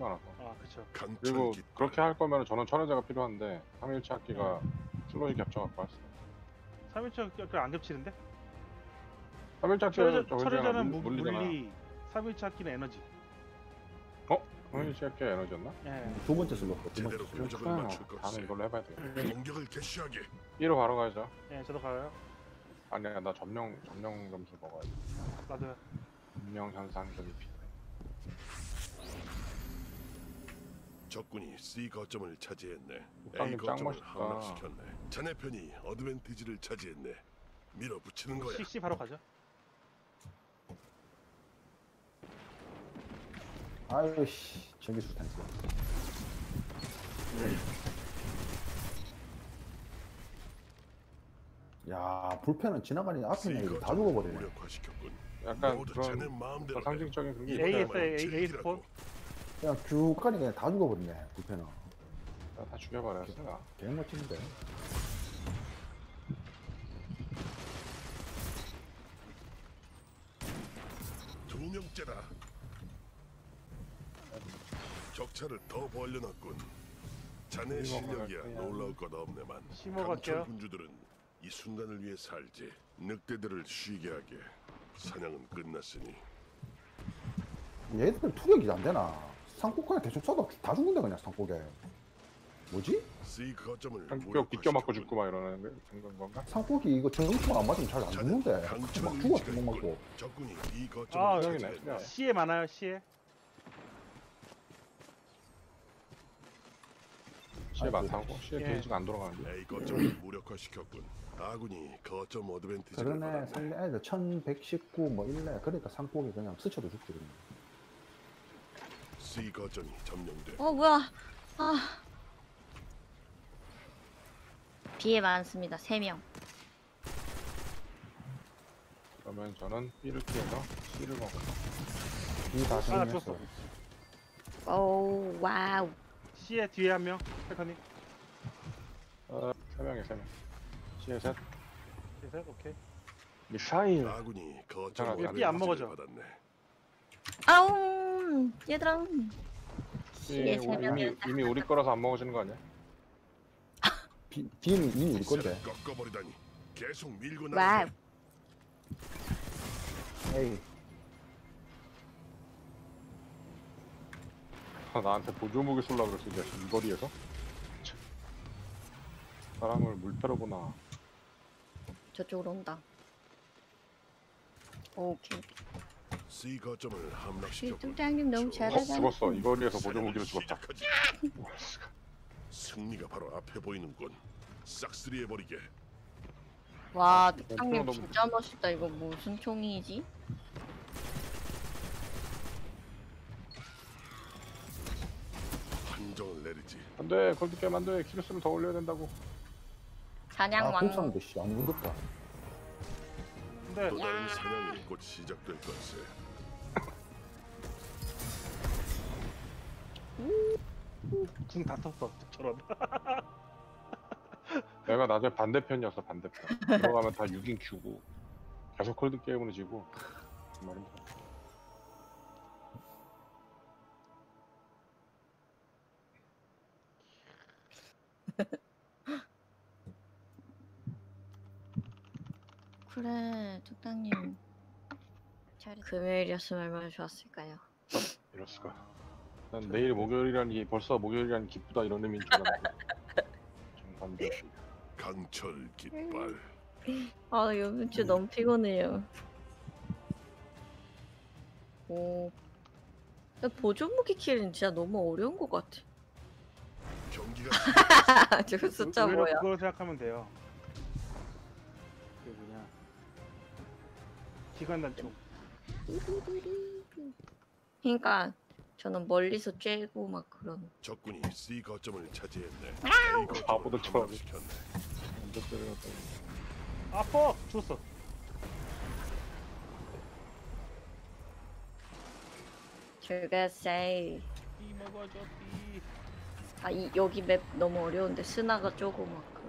쉽지가 않아서. 아 그쵸 그리고 그렇게 할 거면 저는 천연자가 필요한데 3일치 악기가 슬롯이 겹쳐갖고 왔어요. 3일차 안 겹치는데? 3일치 악기가 철회자, 저기 철회자는 무, 물리잖아. 물리 3일차 악기는 에너지 3일치 악기가 에너지였나? 예 두 번째 슬롯 두 번째 제대로 슬롯. 맞출 다음에 이걸로 해봐야 돼. 공격을 개시하게 1로 바로 가야죠. 예, 저도 가요 아니야, 나 점령, 점령 점수 먹어야 돼. 나도요 점령 현상 점이 필요해. 적군이 C 거점을 차지했네 A 짱 거점을 멋있다. 함락시켰네 자네 편이 어드밴티지를 차지했네 밀어붙이는 거야 CC 바로 가죠 아유 씨 전기 수탄지 야 불펜은 지나가니 앞에 있는 애들 다 거점을 죽어버리네 무력화시켰군 약간 모두 자네 그런 마음대로 해. 상징적인 그게 이 A 있어요. 있어요, A, A 즐기라고. 스폰. 그냥 쭉 가니 그냥 다 죽어버리네 불펜은 다 죽여버렸어요. 개 멋진데. 두 명째다 격차를 더 벌려놨군. 자네 실력이야. 놀라울 것 없네만. 심어 강철 갈게요. 군주들은 이 순간을 위해 살지. 늑대들을 쉬게 하게. 사냥은 끝났으니. 얘들 투력이 안 되나 상폭 그냥 계속 쏴도 다 죽는데 그냥 상폭에 뭐지? C 거점을 뼈 비껴 맞고 죽고 막 이러는 게 그런 건가? 상폭이 이거 정수만 안 맞으면 잘 안 죽는데 강철 막 죽어 있군. 맞고 적군이 이 아, 거점을 여기네, 차지했네 여기. C에 많아요 C에 시에 아이고. 많다고? 시에 예. 게이지가 안 돌아가는데. A 거점을 무력화시켰군 아군이 거점 어드밴티지를 그러네 받았네 상대 애들 1119뭐 일래 그러니까 상폭이 그냥 스쳐도 죽지 그냥. C 거점이 점령돼 어 뭐야 아 비에 많습니다 3명 그러면 저는 B를 피해서 C를 먹어. 이다 아, 죽였어 줬어. 오 wow C에 뒤에 한 명 패커님 어, 세 명에 세 명. C에 셋. 셋 오케이 미사일. 아군이 거점 어드밴티지를 안 먹어져. 받았네 아웅 얘들아. C C에 세 이미 명이었다 이미 우리 거라서 안 먹어지는 거 아니야? B, B는 이미 우리 건데. 꺾어버리다니 계속 밀고 wow 나가게 에이. 아, 나한테 보조무기 쏠라 그랬어 이 자식. 이 거리에서. 참. 사람을 물패로 보나. 저쪽으로 온다. 오케이 C 거점을 함락시켰군 실장님 너무 어, 잘하잖아. 죽었어. 이 거리에서 보조무기로 죽었다. 승리가 바로 앞에 보이는군. 싹쓸이 해 버리게. 와 어, 뚝장님 너무- 진짜 멋있다. 이거 무슨 총이지? 판정을 내리지. 안돼. 골드게임 안돼. 키로수를 더 올려야 된다고. 사냥왕. 아 공상도 씨안 무섭다 근데 또 다른 사냥이 곧 시작될 것세. 궁다 텄어 저런. 내가 나중에 반대편이었어 반대편. 들어가면 다 6인 큐고. 계속 콜드 게임으로 지고. 정말 힘들 그래 뚝장님 잘 금요일이었으면 얼마나 좋았을까요 이럴 수가. 난 내일 목요일이라는 게 벌써 목요일이라는 기쁘다 이런 의미인 줄 알았는데. 정반대. 강철 깃발 아 이번 주 너무 피곤해요. 오. 근데 보조무기 킬은 진짜 너무 어려운 것 같아. 경기가 저 숫자 뭐야? 그걸 생각하면 돼요 기관단총 그러니까 저는 멀리서 쬐고 막 그런. 적군이 C 거점을 차지했네 A 거점을 바보들처럼. 함락시켰네 먼저 때려갔다. 아퍼 죽었어 즐겨세이. 이 먹어줘 삐 아, 이, 여기 맵 너무 어려운데 스나가 조그맣고.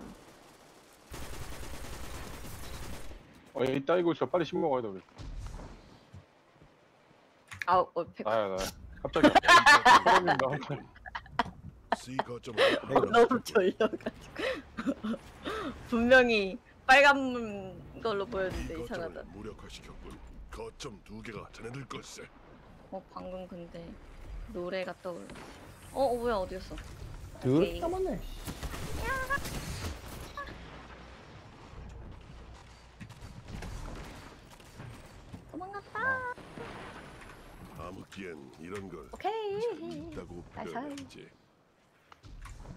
어, 이따 이거 있어. 빨리 씹 먹어야 돼 우리. 아, 어, 백... 나야 나. 갑자기 사람이 나한테 C 거점을 너무. 졸려가지고 분명히 빨간 걸로 보였는데 이상하다. 무력화시켰군. 거점 두 개가 자네들 걸세. 어 방금 근데 노래가 떠올랐어. 어, 어 뭐야 어디였어? 들 오케이. 까먹네. 도망갔다. 암흑기엔 이런 걸 오케이. 있다고 nice. 표현했지.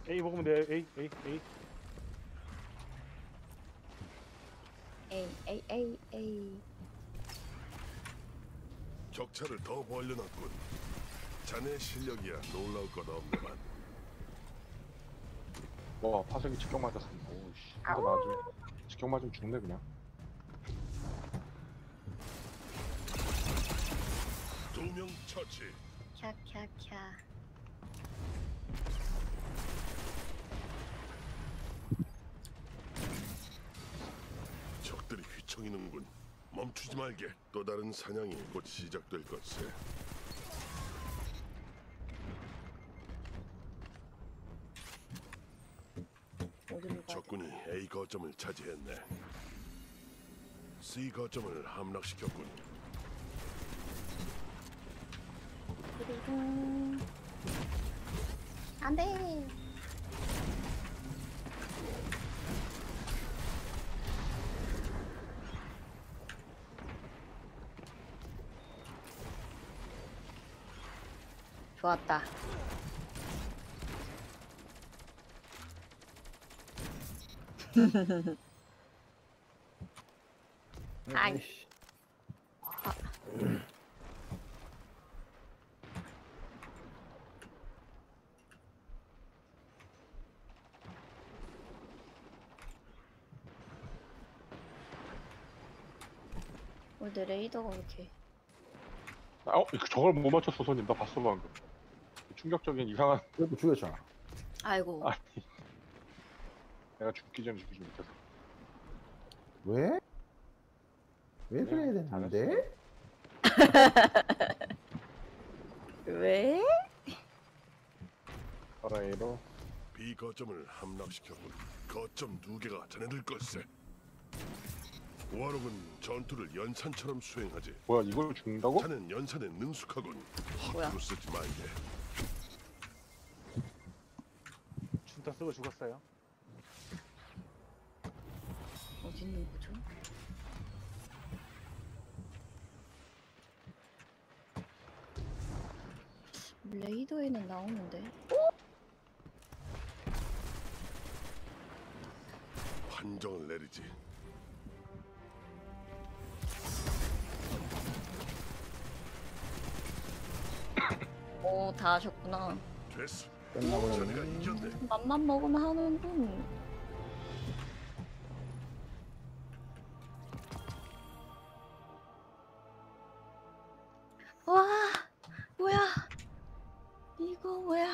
A 먹으면 돼. A A A. A A A A. 격차를 더 벌려놨군. 자네 실력이야 놀라울 것 없네만. 와 파석이 직격 맞았어. 오씨. 근데 나중에 직격 맞으면 죽네 그냥. 두 명 처치. 캬캬캬. 적들이 휘청이는군. 멈추지 말게. 또 다른 사냥이 곧 시작될 것세. 적군이 A 거점을 차지했네. C 거점을 함락시켰군. 안돼. 좋았다. 아이. 오늘 내 레이더가 이렇게 아, 어 이거 저걸 못 맞췄어 손님. 나 봤어 방금. 충격적인 이상한. 그래도 죽였잖아. 아이고 아니. 내가 죽기 전에 죽이지 못해서. 왜? 왜 그래야 네, 되는데? 왜? 사라이로 B 거점을 함락시켰군. 거점 두 개가 자네들 걸세. 오아록은 전투를 연산처럼 수행하지. 뭐야 이걸 죽는다고? 자넨 연산에 능숙하군. 뭐야? 허투루 쓰지 말게. 중타 쓰고 죽었어요. 어디 있는 거죠? 레이더에는 나오는데 판정을 내리지. 오 다 하셨구나 됐어. 끝나버렸네. 자네가 이겼네. 맘만 먹으면 하는군 와 뭐야 이거 뭐야